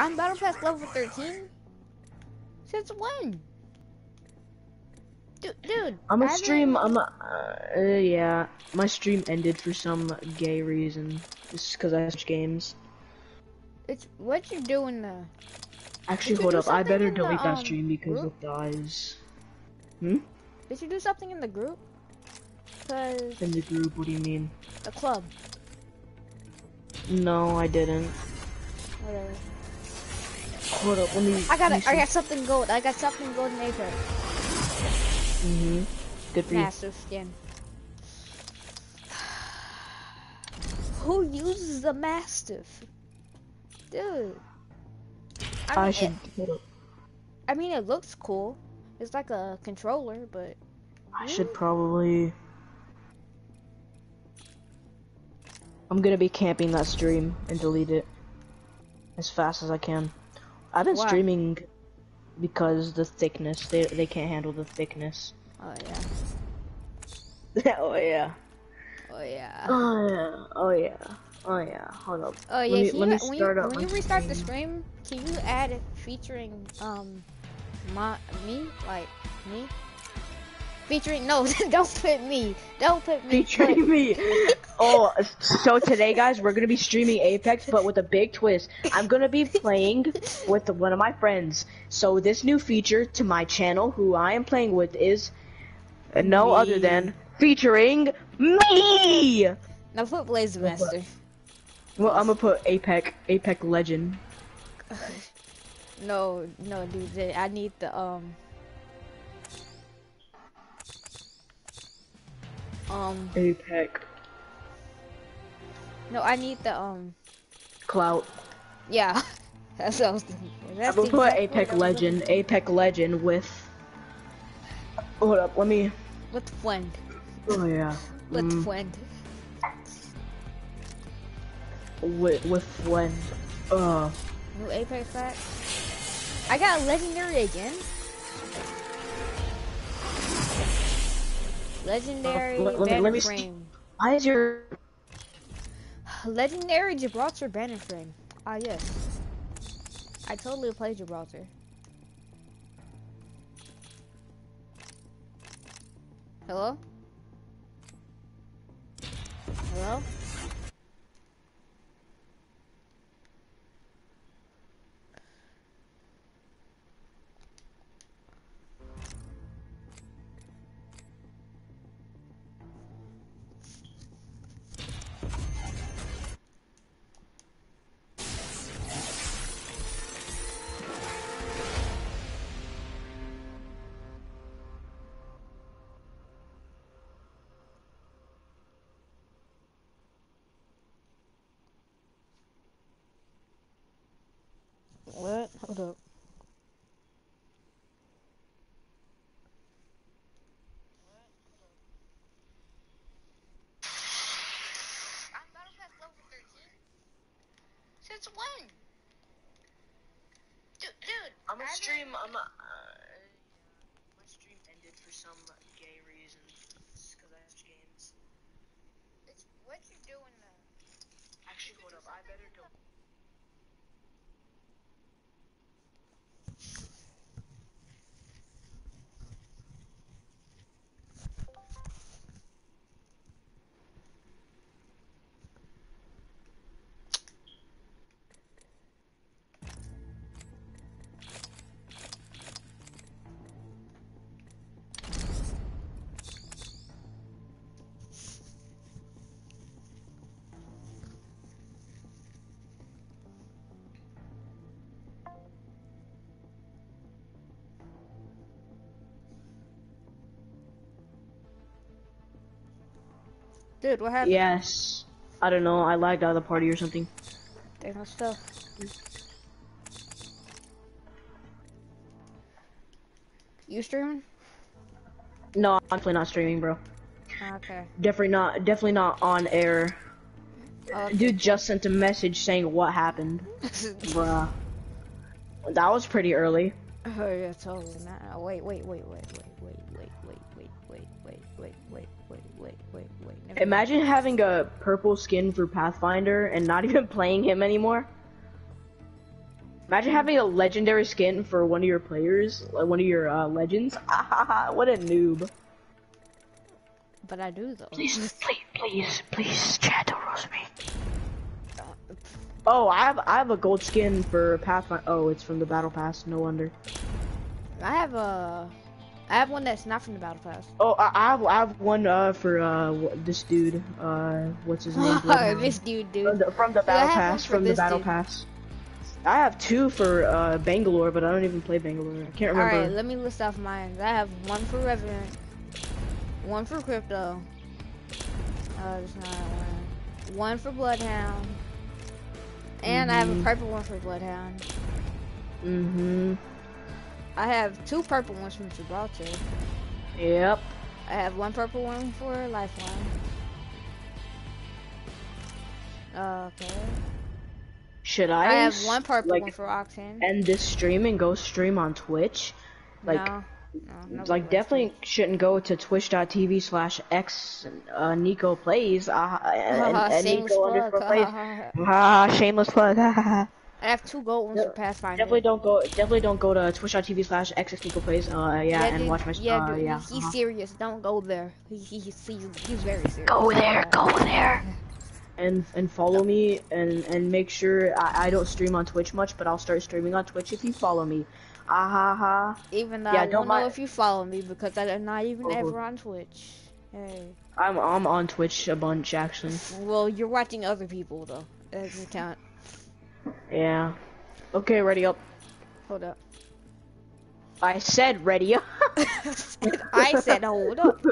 I'm Battle Pass level 13? Since when? Dude, dude. I'm a stream. I'm a. Uh, yeah, my stream ended for some gay reason. Just because I switched games. It's what you doing the Actually, Did hold up. I better in the, delete that um, stream because group? it dies. Hmm? Did you do something in the group? Cause In the group. What do you mean? the club. No, I didn't. Whatever. Hold up. Let me. I got it. I got something gold. I got something gold in Apex. Mhm. Good for you. Massive skin. Who uses a mastiff? Dude. I, mean, should. It. I mean, it looks cool. It's like a controller, but I should probably. I'm gonna be camping that stream and delete it as fast as I can. I've been Why? streaming because the thickness. They they can't handle the thickness. oh yeah, oh yeah. oh yeah. Oh yeah. Oh yeah. Oh yeah. Hold up. Oh yeah, Let me- can let you, me when, you, start up when you restart the stream. stream, can you add featuring um my me like me featuring no don't put me don't put me Featuring me. Oh, so today, guys, we're gonna be streaming Apex, but with a big twist. I'm gonna be playing with one of my friends. So this new feature to my channel, who I am playing with, is no Me. other than featuring me. no put Blaze Master Well, I'm gonna put Apex, Apex Legend. no no dude I need the um um Apex no I need the um Clout. yeah that's what I was thinking that's gonna put Apex what I was looking Legend, Apex Legend with. Hold up, let me. with friend Oh yeah. with Mm, friend with with friend. Uh. new Apex pack I got legendary again Legendary let banner let me frame. Why is your Legendary Gibraltar banner frame. Ah yes. I totally play Gibraltar. Hello? Hello? Since when? Dude, dude. I'm a stream. I'm a. Uh, my stream ended for some gay reason. Because I switched games. It's what you doing now? Actually, hold up. I better go. Dude, what happened? Yes. I don't know. I lagged out of the party or something. There's no stuff. You streaming? No, I'm definitely not streaming, bro. Ah, okay. Definitely not. Definitely not on air. Oh, okay. Dude just sent a message saying what happened, bruh. That was pretty early. oh yeah, totally. Wait, wait, wait, wait, wait, wait, wait, wait. Mind. Imagine having a purple skin for Pathfinder and not even playing him anymore. Imagine having a legendary skin for one of your players, like one of your uh, legends. what a noob. But I do though. Please, please, please, please, chat don't roast me. Oh, I have I have a gold skin for Pathfinder. Oh, it's from the Battle Pass. No wonder. I have a, I have one that's not from the battle pass. Oh, I, I have I have one uh for uh this dude. Uh, what's his name? this dude, dude. from the, from the Battle Pass. From the Battle dude. Pass. I have two for uh Bangalore, but I don't even play Bangalore. I can't remember. right, let me list off mine. I have one for Revenant, one for Crypto. Uh, there's not one. One for Bloodhound, and I have a Mhm. purple one for Bloodhound. Mm-hmm. I have two purple ones from Gibraltar. Yep. I have one purple one for Lifeline. Okay. Should I? I have one purple like one for Oxen. end this stream and go stream on Twitch? Like, no, no, like definitely shouldn't go to twitch.tv slash x uh, Nico plays uh, and, Haha, and shameless Nico plug. underscore plays. Ah, shameless plug. have two gold ones Yeah, for Pathfinder. definitely don't go. Definitely don't go to twitch.tv slash x Nico plays. Uh, yeah, and dude, watch my. Yeah, uh, dude, yeah. he's uh-huh. serious. Don't go there. He, he, he's, he's, he's very serious. Go there, go there. And and follow me and and make sure I, I don't stream on Twitch much, but I'll start streaming on Twitch if you follow me. Ah ha ha. Even though Yeah, I don't don't know if you follow me because I'm not even Oh. ever on Twitch. Hey. I'm I'm on Twitch a bunch actually. Well, you're watching other people though. That doesn't count. Yeah. Okay, ready up. Hold up. I said ready up. I said hold up.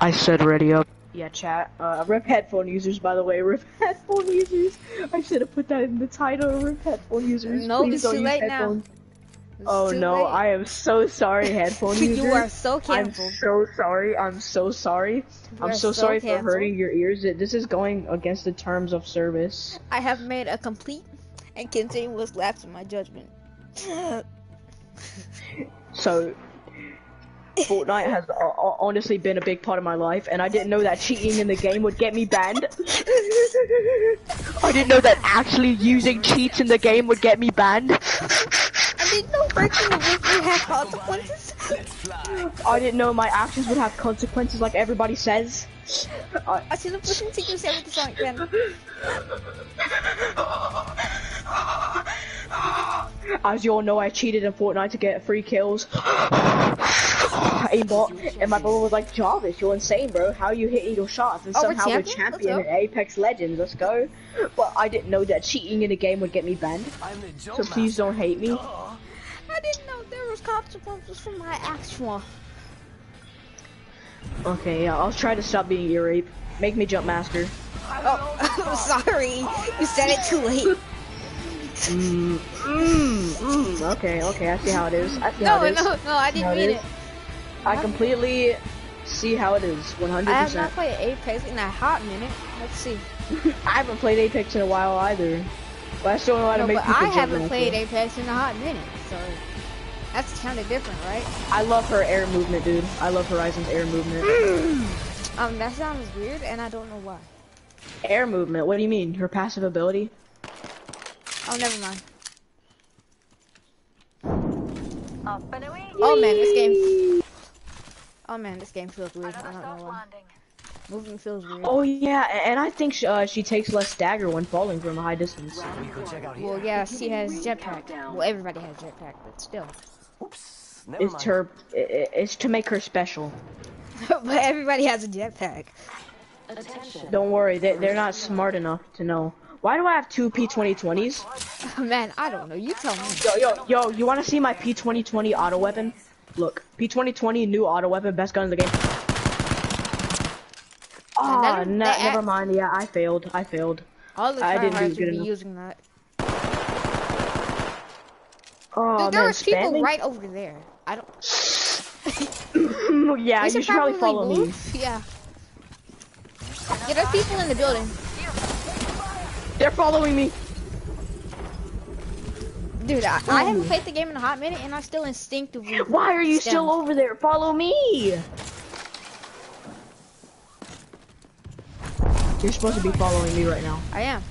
I said ready up. Yeah, chat. Uh, rip headphone users, by the way. Rip headphone users. I should have put that in the title. Rip headphone users. No, Please it's too late now. headphones. It's Oh no, late. I am so sorry, headphone users. you are so I'm so sorry. I'm so sorry. You I'm so, so sorry for hurting your ears. This is going against the terms of service. I have made a complete and continuous lapse in my judgment. So, Fortnite has uh, honestly been a big part of my life, and I didn't know that cheating in the game would get me banned. I didn't know that actually using cheats in the game would get me banned. I didn't know breaking the rules would have consequences. I didn't know my actions would have consequences like everybody says. Uh, I- I should have listened to you say with the song then. As you all know, I cheated in Fortnite to get free kills. Aimbot, and my brother was like, Jarvis, you're insane, bro. How are you hitting your shots? And Oh, somehow we're champion? champion in Apex Legends. Let's go. But I didn't know that cheating in the game would get me banned. I'm So please don't hate me. I didn't know there was consequences for my actual. Okay, yeah, I'll try to stop being ear rape. Make me jump master. Oh, I'm sorry. You said it too late. Mm, mm, mm. Okay, okay, I see how it is. I see how No, it is. no, no, I didn't How it mean it. I completely see how it is. 100%. I have not played Apex in a hot minute. Let's see. I haven't played Apex in a while either. But I still know how to No, make but people I haven't master. played Apex in a hot minute, so that's kind of different, right? I love her air movement, dude. I love Horizon's air movement. Um, that sounds weird, and I don't know why. air movement? What do you mean? Her passive ability? Oh, never mind. Up and away. Oh man, this game. Oh man, this game feels weird. I don't know why. landing. Moving feels weird. Oh yeah, and I think sh- uh, she takes less stagger when falling from a high distance. We could check out here. Well, yeah, she has jetpack. Well, everybody has jetpack, but still. Oops. Never It's mind. her. i- i- It's to make her special. but everybody has a jetpack. Attention. Don't worry, they they're not smart enough to know. Why do I have two P2020s? Man, I don't know. You tell me. Yo, yo, yo, you want to see my P2020 auto weapon? Look, P2020 new auto weapon, best gun in the game. Ah, never- ne- never mind. Yeah, I failed. I failed. All the I didn't do good be enough. using that. Oh Dude, there man, was people spamming? right over there. I don't. yeah, you should probably follow me. move. Yeah. Yeah, there's people in the building. They're following me. Dude, I, I haven't played the game in a hot minute, and I still instinctively. Why are you stem. still over there? Follow me. You're supposed to be following me right now. I am.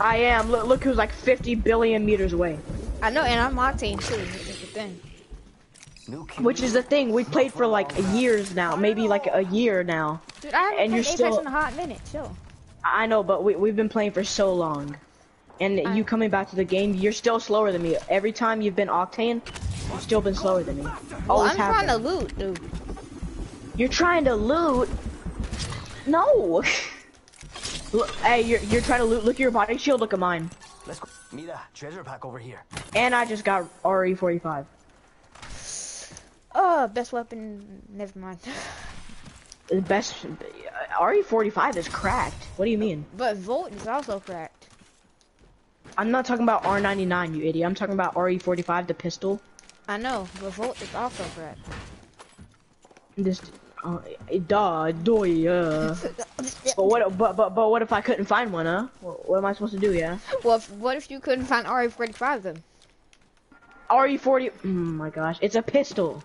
I am. Look, look who's like 50 billion meters away. I know, and I'm Octane too. That's the thing. Which is the thing. We played for like years now, maybe like a year now. Dude, I haven't And played you're Apex still- in a hot minute. Chill. I know, but we, we've been playing for so long. And I- you coming back to the game, you're still slower than me. Every time you've been Octane, you've still been slower than me. Well, Always I'm have trying to loot, dude. You're trying to loot? No! Look, hey, you're, you're trying to loot. Look at your body shield, look at mine. Let's go. Mira, treasure pack over here. And I just got RE45. Oh, uh, best weapon. Never mind. The best. Uh, RE45 is cracked. What do you mean? but Volt is also cracked. I'm not talking about R99, you idiot. I'm talking about RE45, the pistol. I know, Revolt is also cracked. This, uh, duh, duh, yeah. But what? But but but what if I couldn't find one, huh? What, what am I supposed to do? Yeah. well, if, what if you couldn't find RE45 then? RE40. Oh my gosh, it's a pistol.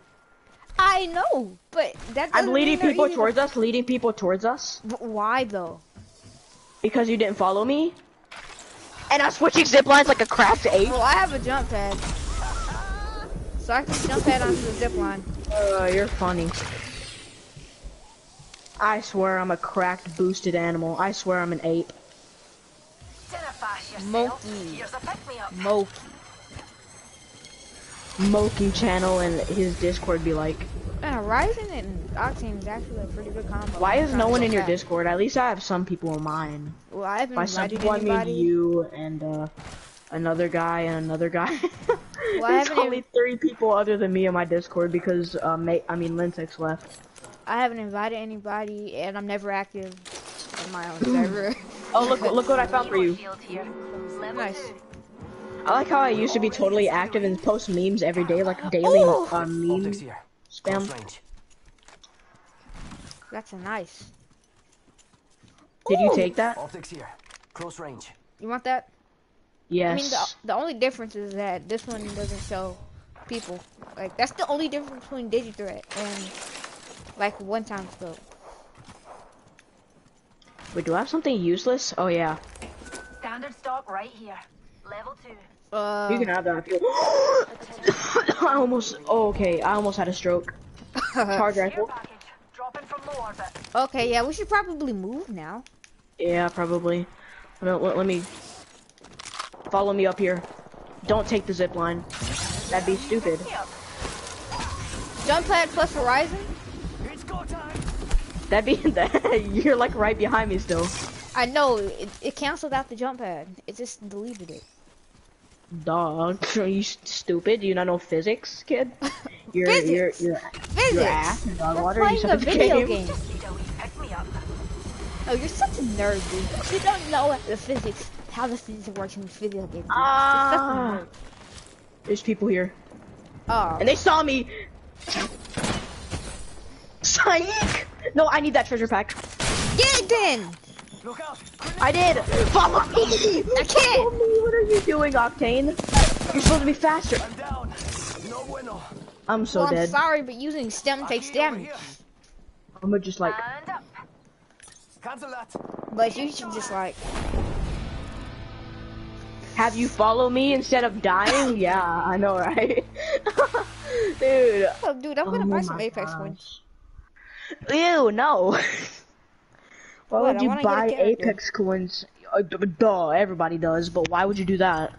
I know, but that I'm leading people easy to- towards us. Leading people towards us But why though? because you didn't follow me. And I'm switching zip lines like a cracked ape. Well, I have a jump pad. So I can jump pad onto the zip line. Uh, you're funny. I swear I'm a cracked, boosted animal. I swear I'm an ape. Dinner fash. Monkey. Moki channel and his Discord be like, And Horizon and Octane is actually a pretty good combo. why is no one in your Discord? Discord? At least I have some people in mine. Well, I haven't By some invited people I mean anybody. you and uh, another guy and another guy. Well, There's only even- three people other than me in my Discord because uh, mate, I mean Lintex left. I haven't invited anybody, and I'm never active on my own server. Oh look! Look what I found for you. Nice. Two. I like how I used to be totally active and post memes every day, like daily Oh! uh, meme spam. That's a nice. Did you take that? Optics here. Close range. You want that? Yes. I mean, the, the only difference is that this one doesn't show people. Like, that's the only difference between Digithreat and, like, one-time scope. Wait, do I have something useless? Oh yeah. Standard stock right here. Level two. Uh, You can have that. If you... I almost. Oh, okay. I almost had a stroke. Charge rifle. package. From okay, yeah, we should probably move now. Yeah, probably. Let, let, let me. Follow me up here. Don't take the zip line. That'd be stupid. Jump pad plus Horizon? It's go time. That'd be that. You're like right behind me still. I know, it, it canceled out the jump pad. It just deleted it. Dog. Are you stupid? Do you not know physics, kid? You're Physics? you're you're Physics! you're ass in dog We're water. Playing a video game. game. Just need a wee pick me up. Oh, you're such a nerd, dude. You don't know the physics, how the physics works in video games. Ah. You're such a nerd. There's people here, Oh, and they saw me. Psych! No, I need that treasure pack. get it then! Look out. I did. Follow me. I can't. Follow me. What are you doing, Octane? You're supposed to be faster. I'm down. No bueno. I'm so well, I'm sorry, but using stem takes damage. I'm gonna just like. And up. Cancel that. But you should just like, Have you follow me instead of dying? yeah, I know, right? Dude. oh, dude, I'm gonna Oh buy some Apex gosh. coins. Ew, no. Why What, would you wanna get a buy. Apex coins? Uh, Duh, everybody does, but why would you do that?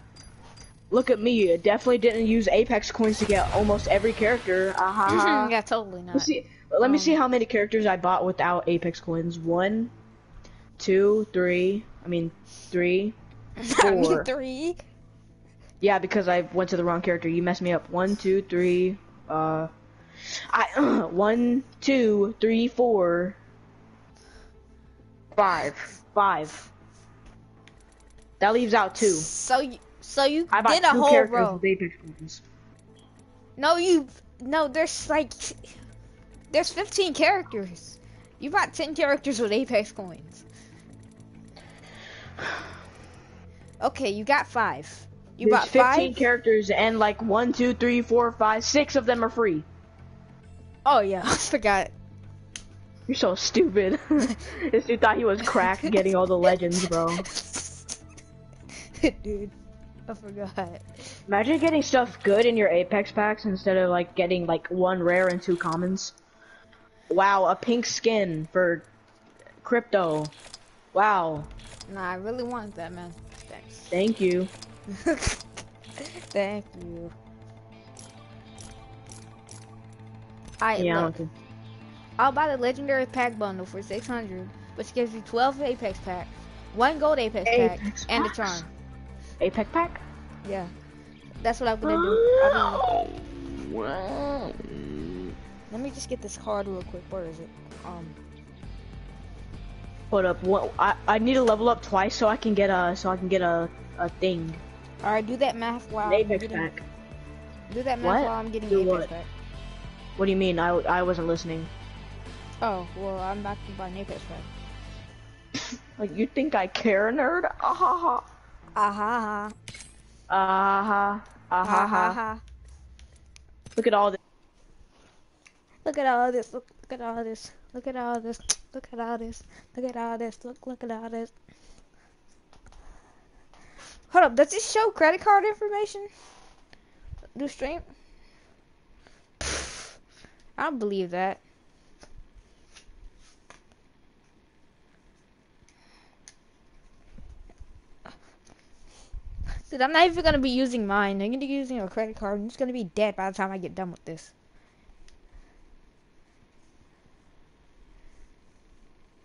Look at me, I definitely didn't use Apex coins to get almost every character. Uh-huh. yeah, totally not. Let's see. Let me Um, see how many characters I bought without Apex coins. One, two, three. I mean, three. I mean, four. three. Yeah, because I went to the wrong character. You messed me up. One, two, three. Uh, I one, two, three, four, five, five. That leaves out two. So you, so you I did a two whole characters row. with Apex coins. No, you, no, there's like, there's 15 characters. You bought 10 characters with Apex coins. Okay, you got five. You There's bought 15 five. characters, and like one, two, three, four, five, six of them are free. oh yeah, I forgot. You're so stupid. this dude thought he was cracked getting all the legends, bro. dude. I forgot. Imagine getting stuff good in your Apex packs instead of like getting like one rare and two commons. Wow, a pink skin for crypto. Wow, Nah, I really wanted that, man. Thanks. thank you. Thank you. I Yeah, look, I'll buy the legendary pack bundle for 600, which gives you 12 Apex packs, one gold Apex, Apex pack, and a charm. Apex pack. Yeah, that's what I'm gonna do. Be- Wow. let me just get this card real quick. Where is it? Um, Hold up. What? I I need to level up twice so I can get a so I can get a a thing. all right, do that math while An I'm Apex getting, pack. do that math What? while I'm getting Do Apex what? pack. What do you mean? I I wasn't listening. Oh, well, I'm back to buy an Apex pack. Like you think I care, nerd? Ah ha ha. Ah ha ha. Ah ha. Ah Ah ha ha ha. ha. Look at all this. Look at all this. Look, look at all this. Look at all this. Look at all this. Look at all this. Look, look at all this. Hold up. Does this show credit card information? Do stream? I don't believe that. Dude, I'm not even gonna be using mine. I'm gonna be using a credit card. I'm just gonna be dead by the time I get done with this.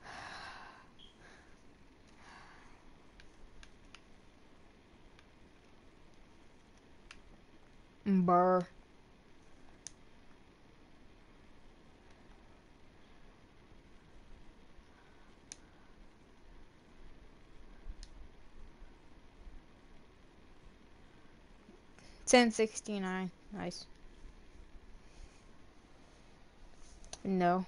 Burr. Ten sixty nine. Nice. No.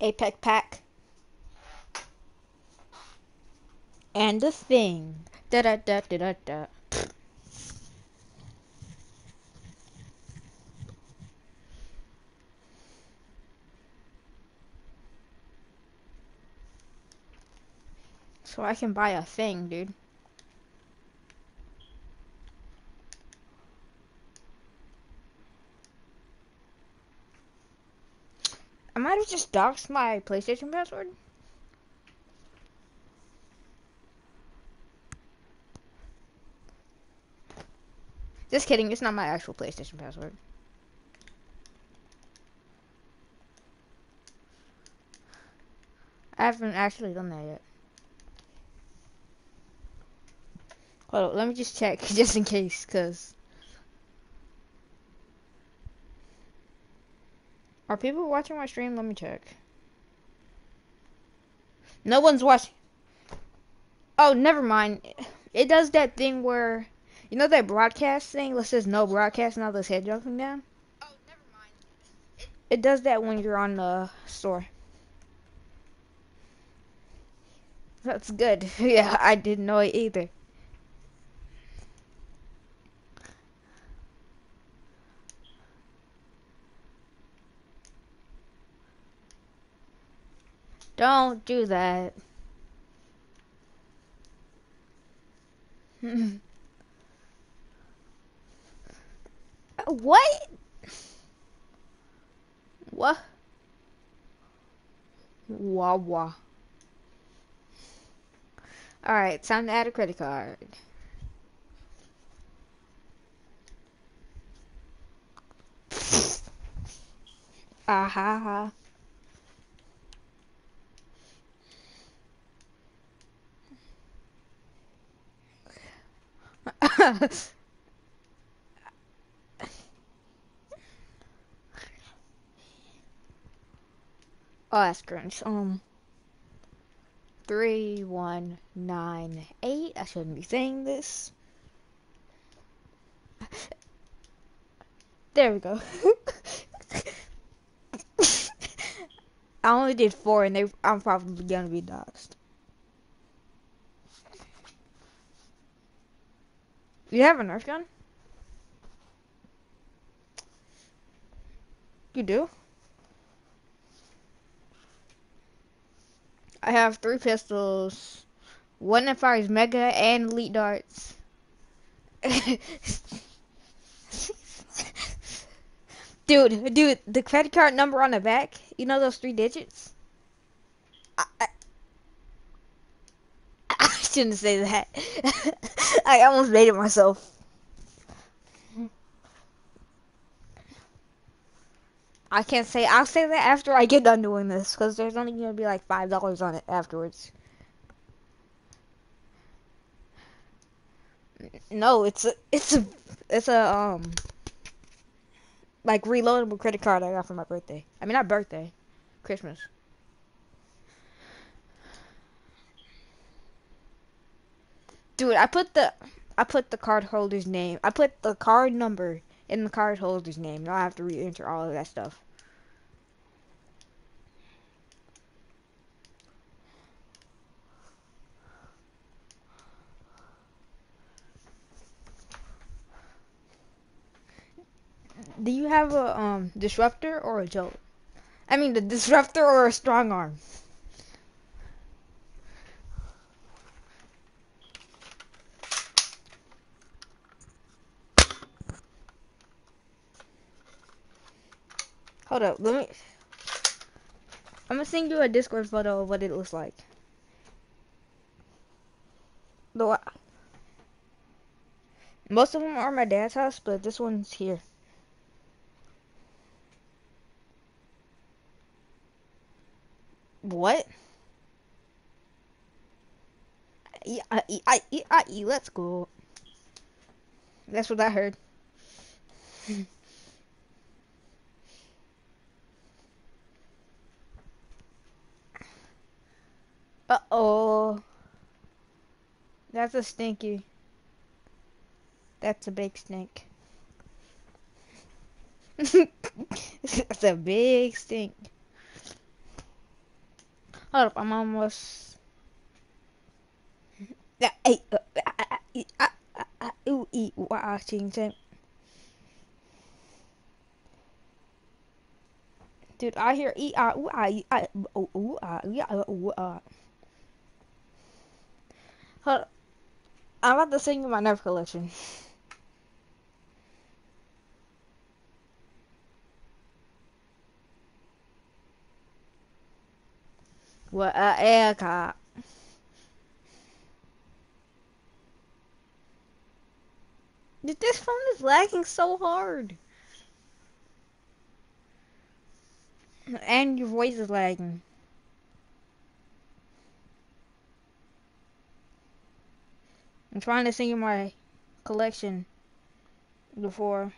Apex pack. And the thing. Da da da da da da. So I can buy a thing, dude. I might have just doxed my PlayStation password. Just kidding, it's not my actual PlayStation password. I haven't actually done that yet. Hold on, let me just check just in case, cause are people watching my stream? Let me check. No one's watching. Oh, never mind. It does that thing where you know that broadcast thing that says no broadcast and all this head jumping down. Oh, never mind. It, it does that when you're on the store. That's good. yeah, I didn't know it either. Don't do that. what? What? Wah wah. Alright, time to add a credit card. Ah ha ha. Oh, that's cringe. Um, three, one, nine, eight. I shouldn't be saying this. There we go. I only did four, and they I'm probably gonna be doxxed. You have a Nerf gun? You do? I have three pistols. One that fires mega and elite darts. dude, dude, the credit card number on the back, you know those three digits? I, I, I shouldn't say that. I almost made it myself. I can't say. I'll say that after I get done doing this, because there's only gonna be like five dollars on it afterwards. No, it's a, it's a, it's a um, like reloadable credit card I got for my birthday. I mean, not birthday, Christmas. Dude, I put the, I put the card holder's name. I put the card number in the card holder's name. Now I have to re-enter all of that stuff. Do you have a um disruptor or a jolt? I mean, the disruptor or a strong arm? Hold up, let me. I'm gonna send you a Discord photo of what it looks like. Though most of them are my dad's house, but this one's here. What? I, I, I, I, let's go. That's what I heard. Uh oh. That's a stinky. That's a big stink. That's a big stink. Hold up, I'm almost. Hey, ooh, eat Washington. Dude, I hear e ah ooh ah ooh ooh ah yeah ooh ah. Hold. I'm about to sing my Nerf collection. What a air Dude, this phone is lagging so hard. And your voice is lagging. I'm trying to sing you my collection before.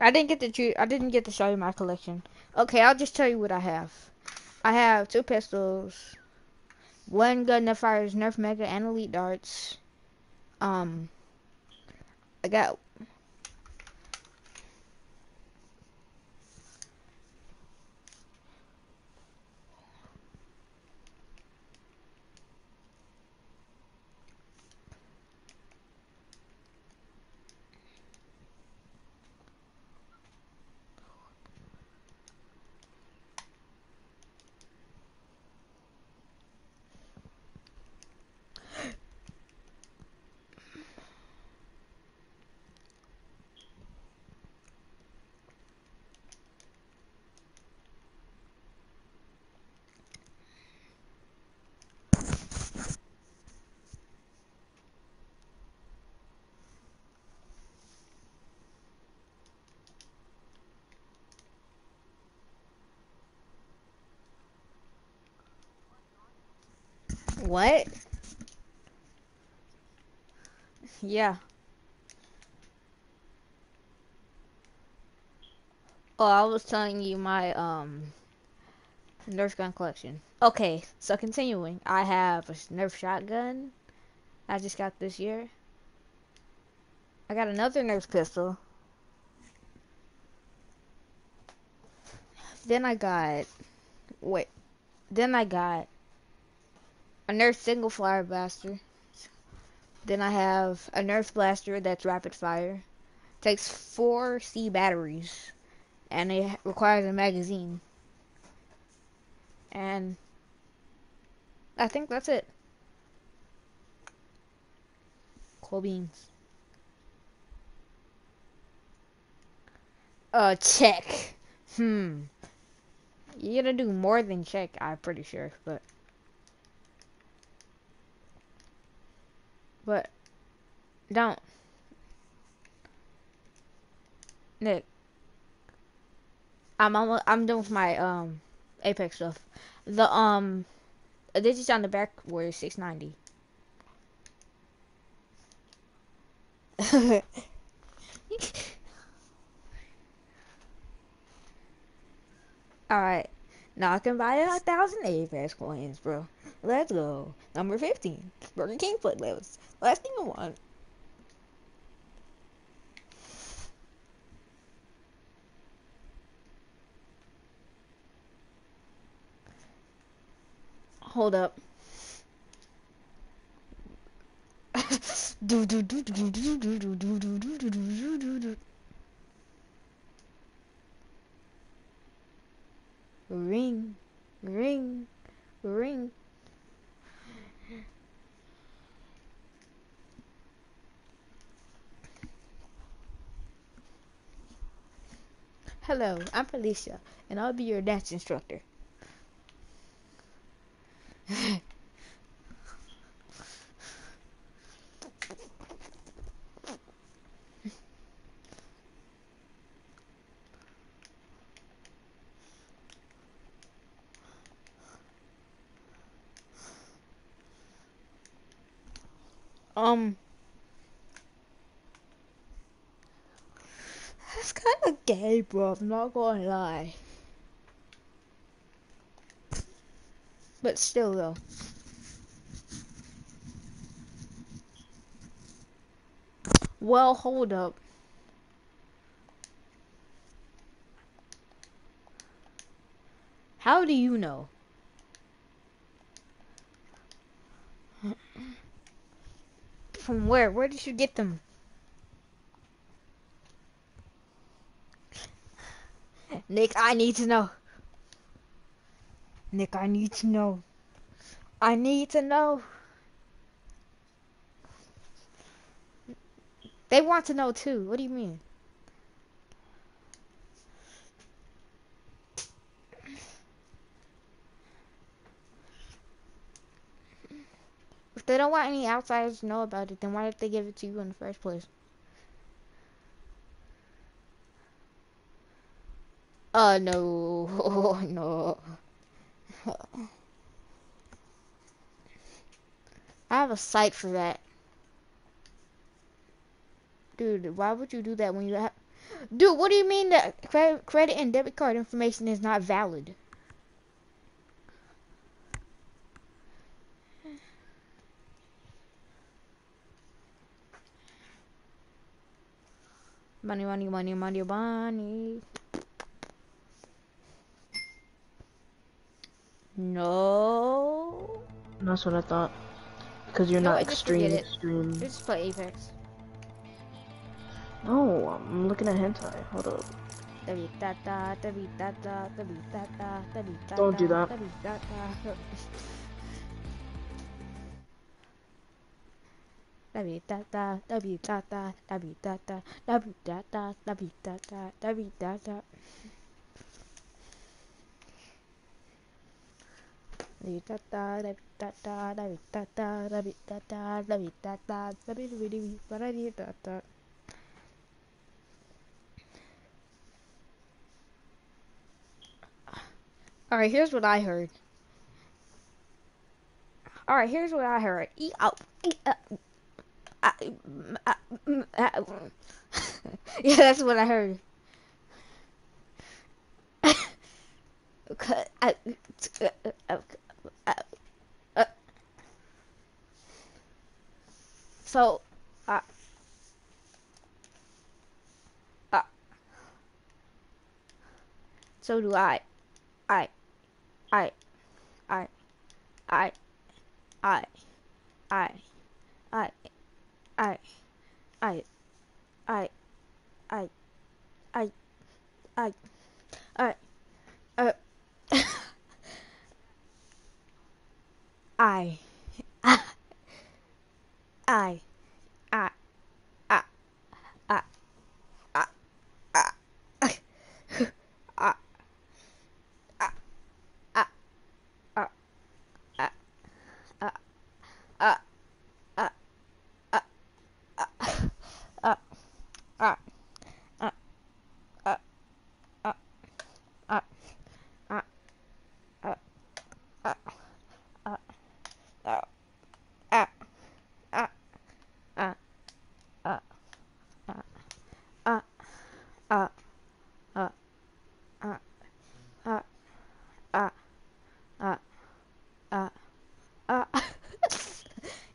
I didn't get to I didn't get to show you my collection. Okay, I'll just tell you what I have. I have two pistols, one gun that fires Nerf Mega and Elite darts. Um, I got What? Yeah. Oh, I was telling you my um Nerf gun collection. Okay, so continuing, I have a Nerf shotgun. I just got this year. I got another Nerf pistol. Then I got wait. Then I got a Nerf single fire blaster. Then I have a Nerf blaster that's rapid fire. Takes four C batteries, and it requires a magazine. And I think that's it. Cool beans. Uh, check. Hmm. You're gonna do more than check, I'm pretty sure, but. But. Don't. Nick. I'm almost, I'm done with my, um, Apex stuff. The, um, digits on the back were 690. Alright. Now I can buy a thousand Apex coins, bro. Let's go. Number 15. Burger King foot. Last thing I want. Hold up. Ring, ring, ring. Hello, I'm Felicia, and I'll be your dance instructor. Um, that's kind of gay, bro. I'm not gonna lie. But still, though. Well, hold up. How do you know? From where? Where did you get them? Nick, I need to know. Nick, I need to know. I need to know. They want to know too. What do you mean? If they don't want any outsiders to know about it, then why did they give it to you in the first place? Uh, no, no. I have a site for that. Dude, why would you do that when you have... Dude, what do you mean that credit, credit and debit card information is not valid? Money, money, money, money, money. No. That's what I thought. Because you're No, not extreme extreme. Just play Apex. No, I'm looking at hentai. Hold up. Don't do that. Alright, here's what I heard. Alright, here's what I heard. Yeah, that's what I heard. Okay, I- uh, uh, uh, uh. So, uh, uh, so do I. I, I, I, I, I, I, I, I, I, I, I, I, I, I, uh, I, I, Aye.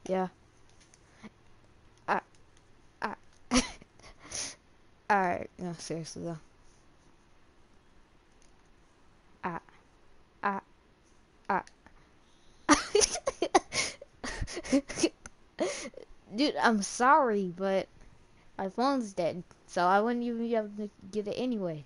Yeah. Uh, uh, Alright, no, seriously though. Ah. Dude, I'm sorry, but my phone's dead, so I wouldn't even be able to get it anyway.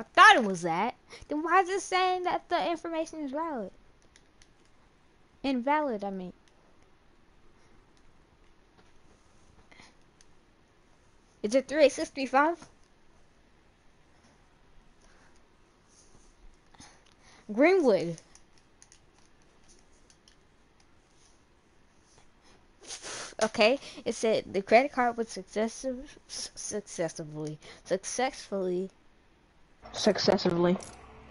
I thought it was that. Then why is it saying that the information is valid? Invalid, I mean. Is it 3865? Greenwood. Okay, it said the credit card was successive, successfully, successfully Successively.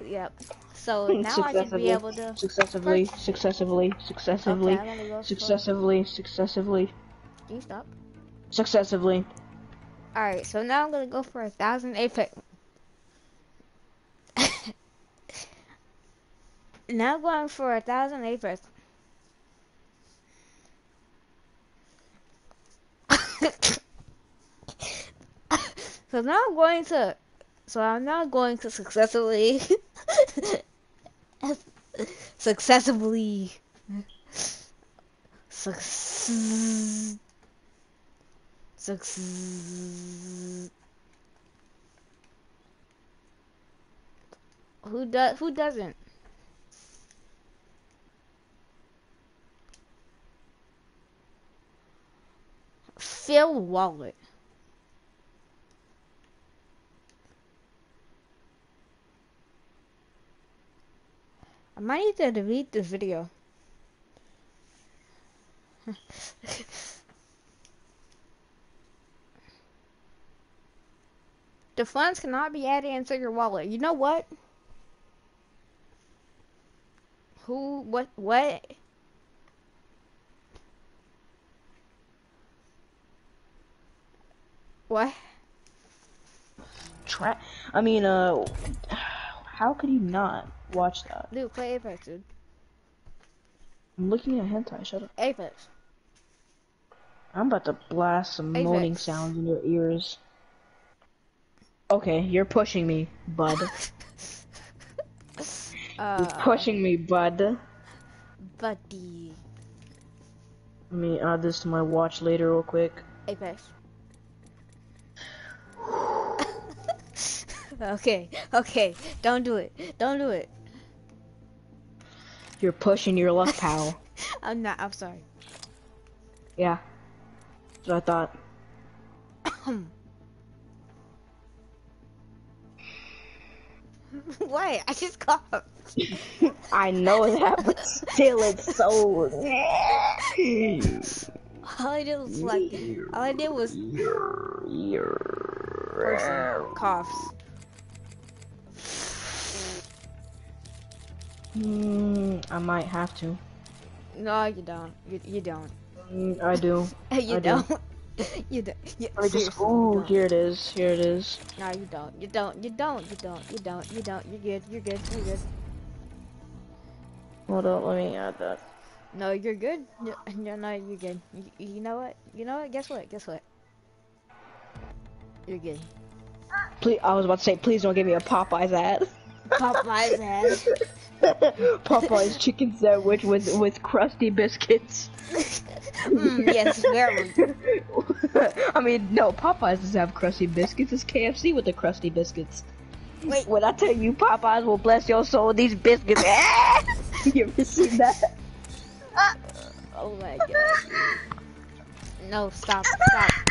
Yep. So now I should be able to. Successively, successively, successively, Okay, I'm go successively, successively, Can you stop? successively. All right. So now I'm gonna go for a thousand apex. now going for a thousand apex. so now I'm going to. So I'm now going to successfully. successfully. Success. Success. Who does? Who doesn't? Phil Wallet. I might need to delete this video. the funds cannot be added into your wallet. You know what? Who? What? What? What? I mean, uh, how could you not watch that? Dude, play Apex, dude. I'm looking at hentai. Shut up. Apex. I'm about to blast some Apex. moaning sounds in your ears. Okay, you're pushing me, bud. Uh, You're pushing me, bud. buddy. Let me add this to my watch later, real quick. Apex. okay, okay. Don't do it. Don't do it. You're pushing your luck, pal. I'm not. I'm sorry. yeah. That's what I thought. Why? I just coughed. I know that, but still, it's so. All I did was like. All I did was. person coughs. Hmm, I might have to. No, you don't. You, you don't. Mm, I do. you I do. don't. you don't. You, Let me just. seriously, you Ooh, don't. here it is. Here it is. No, you don't. You don't. You don't. You don't. You don't. You don't. You're good. You're good. You're good. Hold on, let me add that. No, you're good. No, no, no you're good. You, you know what? You know what? Guess what? Guess what? You're good. Please, I was about to say, please don't give me a Popeyes ad. Popeye's ass. Popeyes chicken sandwich with with crusty biscuits. mm, yes, very. I mean, no, Popeyes doesn't have crusty biscuits. It's KFC with the crusty biscuits. Wait. When I tell you Popeyes will bless your soul, these biscuits. you ever seen that? Oh my god. No, stop. Stop.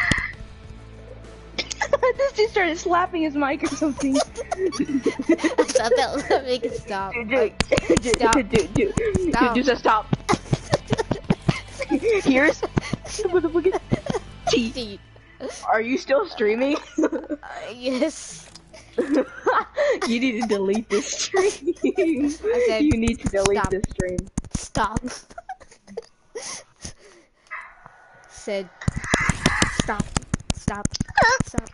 This dude started slapping his mic or something. I thought that was gonna make it stop. Dude, dude, dude, Stop. dude, dude, dude, Stop. dude, just stop. Here's the motherfucking teeth. See, Are you still streaming? uh, yes. you need to delete this stream. I said, you need to delete stop. this stream. Stop. Said, stop. Stop. Stop.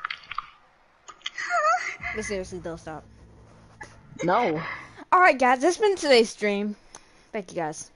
But seriously, though, stop. No. Alright, guys, that's been today's stream. Thank you, guys.